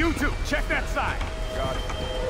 You two, check that side. Got it.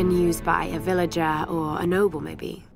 been used by a villager or a noble, maybe.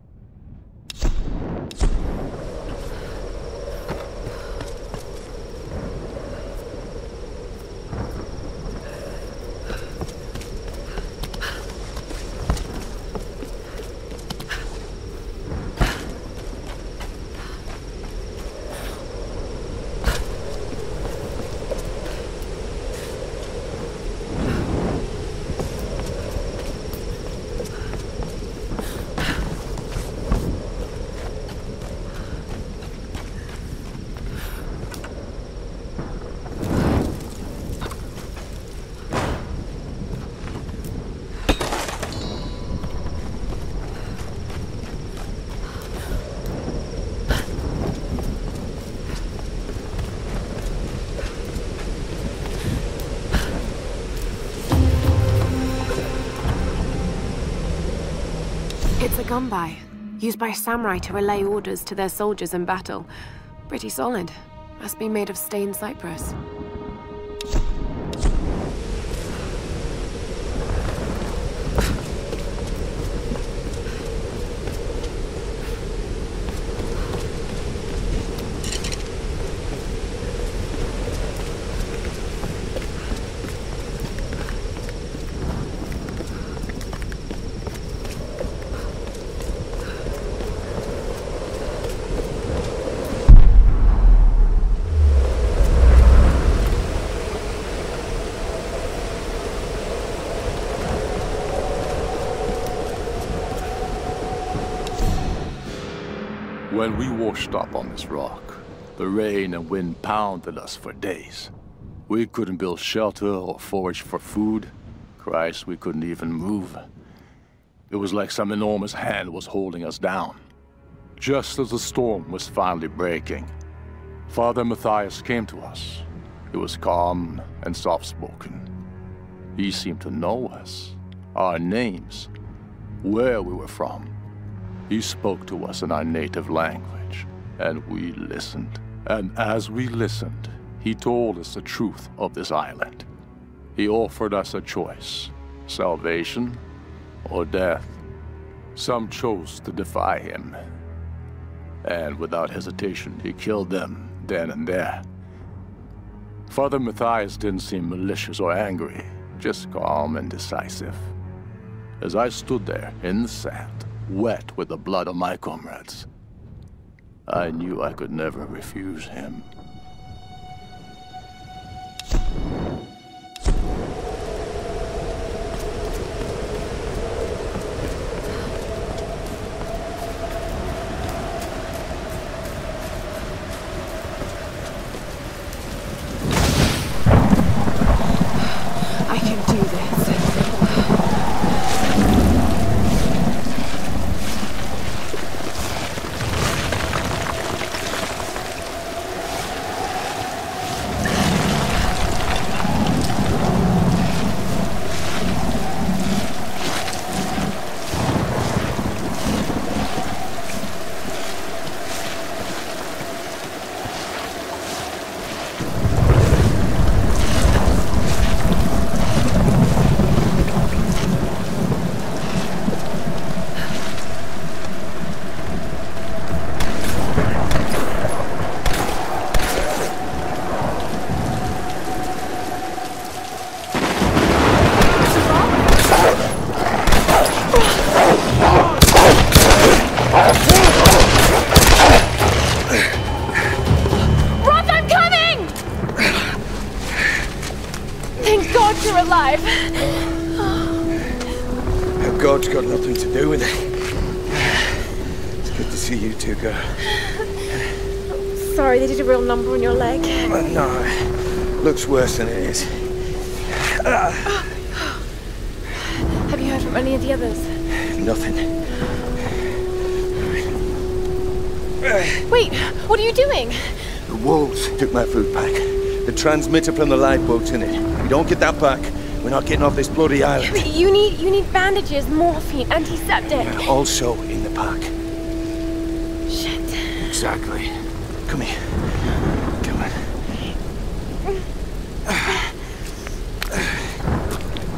It's a gunbai, used by samurai to relay orders to their soldiers in battle. Pretty solid. Must be made of stained cypress. When we washed up on this rock, the rain and wind pounded us for days. We couldn't build shelter or forage for food. Christ, we couldn't even move. It was like some enormous hand was holding us down. Just as the storm was finally breaking, Father Matthias came to us. He was calm and soft spoken. He seemed to know us, our names, where we were from. He spoke to us in our native language, and we listened. And as we listened, he told us the truth of this island. He offered us a choice salvation or death. Some chose to defy him, and without hesitation, he killed them then and there. Father Matthias didn't seem malicious or angry, just calm and decisive. As I stood there in the sand, wet with the blood of my comrades, I knew I could never refuse him. Alive. God's got nothing to do with it. It's good to see you two, girl. Sorry, they did a real number on your leg. Uh, no, looks worse than it is. Have you heard from any of the others? Nothing. Wait, what are you doing? The wolves took my food pack. The transmitter from the lifeboat's in it. If we don't get that back, we're not getting off this bloody island. You need you need bandages, morphine, antiseptic. Also in the pack. Shit. Exactly. Come here. Come on.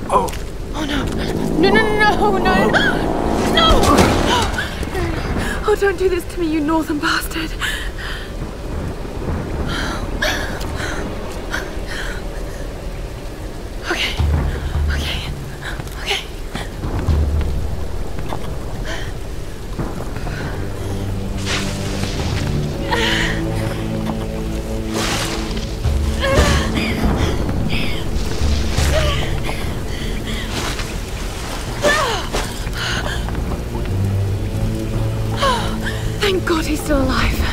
Oh, Oh no. No, no, no, no, no. No! Oh, don't do this to me, you northern bastard. Still alive.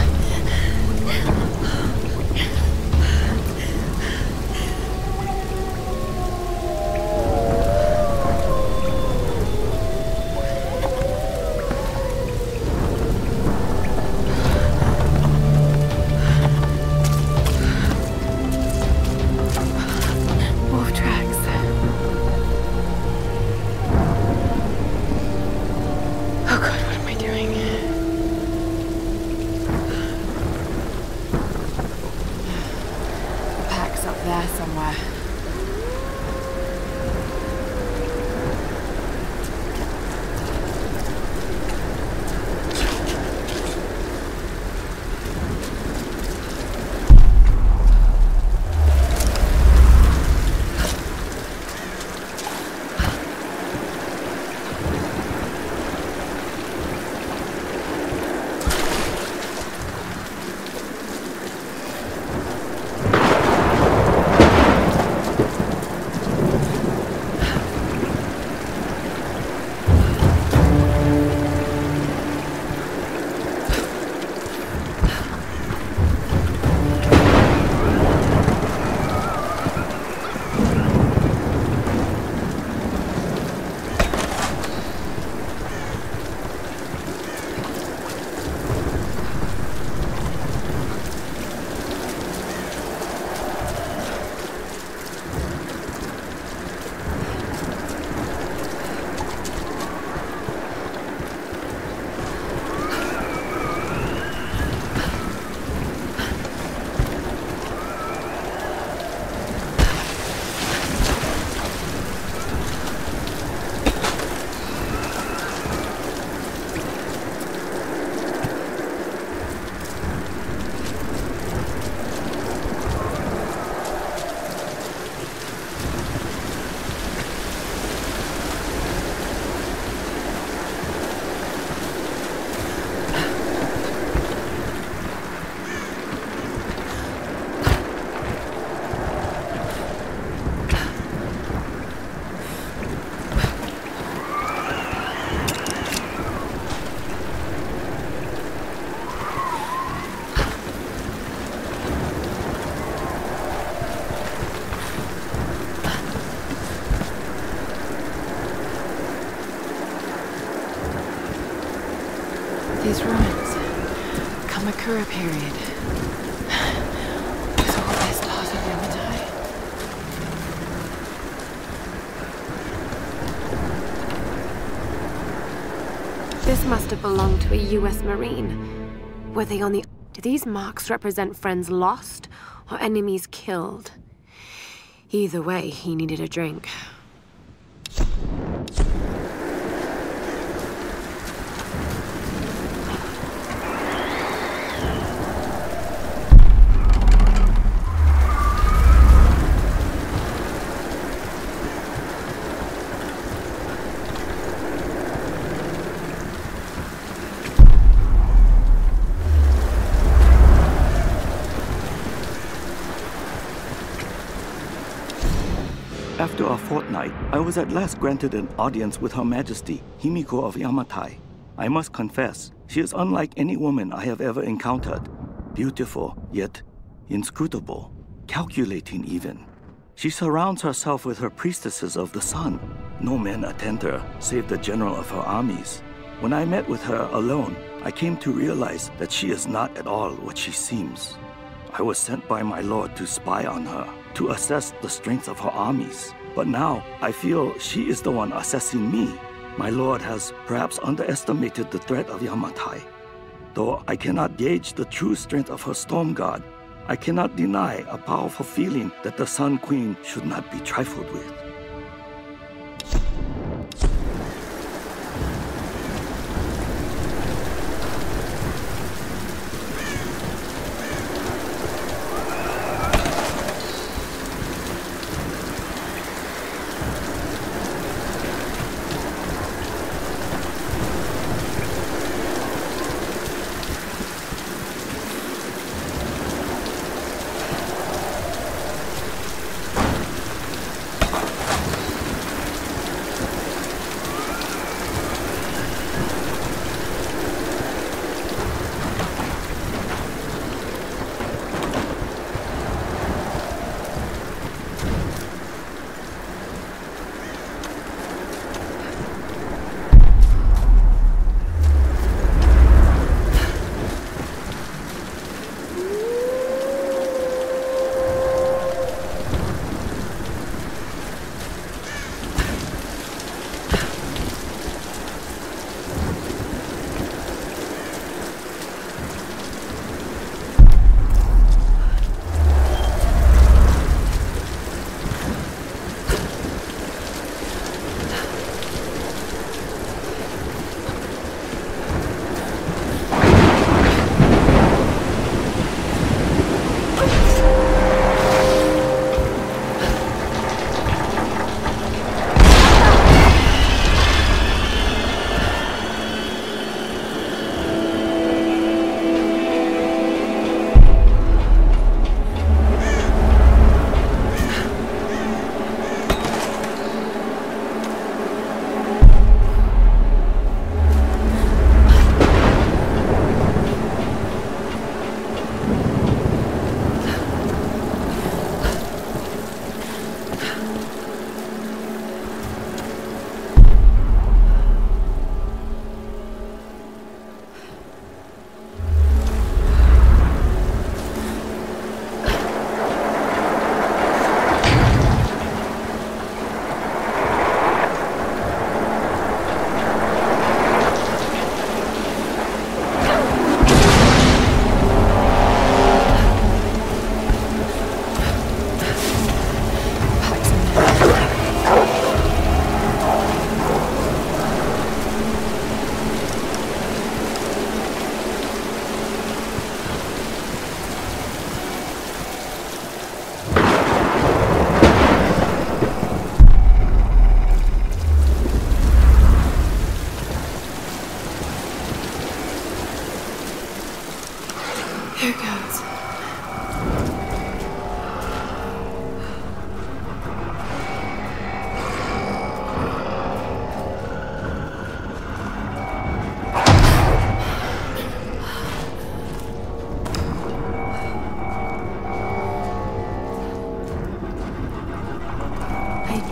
Kamakura period. All this part of Yamatai? This must have belonged to a US Marine. Were they on the... Do these marks represent friends lost or enemies killed? Either way, he needed a drink. After a fortnight, I was at last granted an audience with Her Majesty, Himiko of Yamatai. I must confess, she is unlike any woman I have ever encountered. Beautiful, yet inscrutable, calculating even. She surrounds herself with her priestesses of the sun. No men attend her, save the general of her armies. When I met with her alone, I came to realize that she is not at all what she seems. I was sent by my lord to spy on her, to assess the strength of her armies. But now I feel she is the one assessing me. My lord has perhaps underestimated the threat of Yamatai. Though I cannot gauge the true strength of her storm god, I cannot deny a powerful feeling that the Sun Queen should not be trifled with.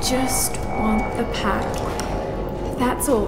Just want the pack. That's all.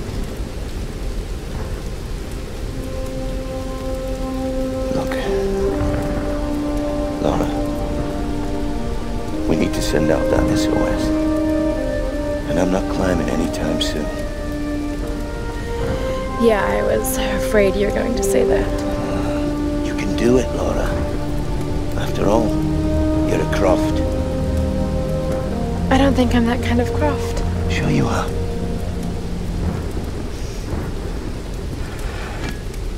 SOS. And I'm not climbing anytime soon. Yeah, I was afraid you were going to say that. You can do it, Lara. After all, you're a Croft. I don't think I'm that kind of Croft. Sure you are.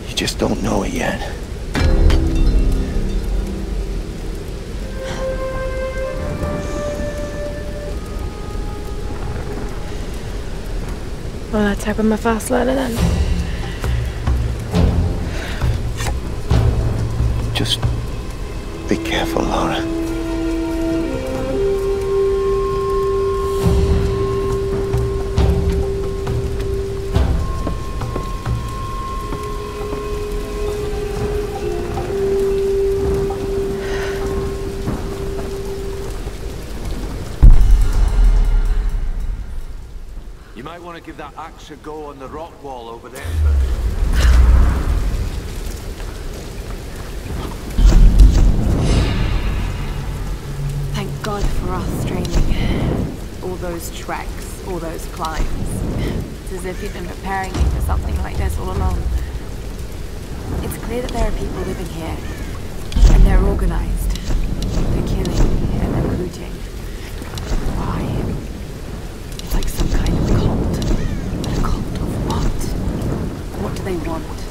You just don't know it yet. Well, let's hope I'm a fast learner then. Just be careful, Lara. Give that axe a go on the rock wall over there. Thank God for Roth's training. All those treks, all those climbs. It's as if you've been preparing me for something like this all along. It's clear that there are people living here, and they're organized. They're killing and they're looting. Why? It's like some kind of cult. A cult of what? What do want?